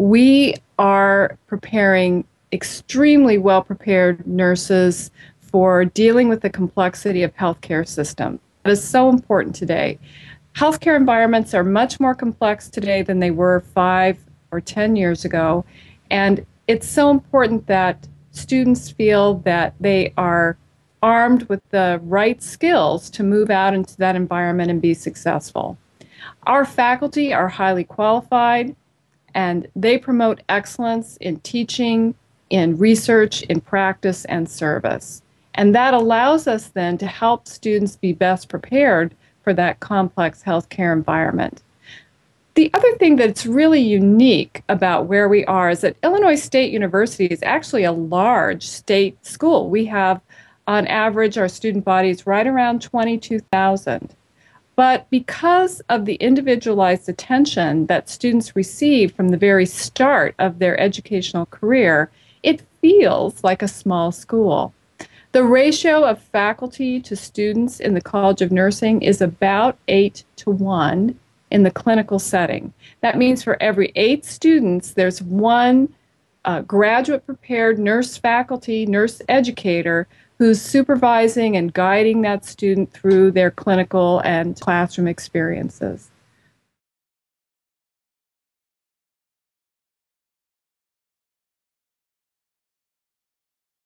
we are preparing extremely well prepared nurses for dealing with the complexity of healthcare system. That is so important today. Healthcare environments are much more complex today than they were five or 10 years ago. And it's so important that students feel that they are armed with the right skills to move out into that environment and be successful. Our faculty are highly qualified and they promote excellence in teaching, in research, in practice, and service. And that allows us then to help students be best prepared for that complex healthcare environment. The other thing that's really unique about where we are is that Illinois State University is actually a large state school. We have, on average, our student body is right around 22,000. But because of the individualized attention that students receive from the very start of their educational career, it feels like a small school. The ratio of faculty to students in the College of Nursing is about 8 to 1 in the clinical setting. That means for every eight students, there's one uh, graduate prepared nurse faculty, nurse educator who's supervising and guiding that student through their clinical and classroom experiences.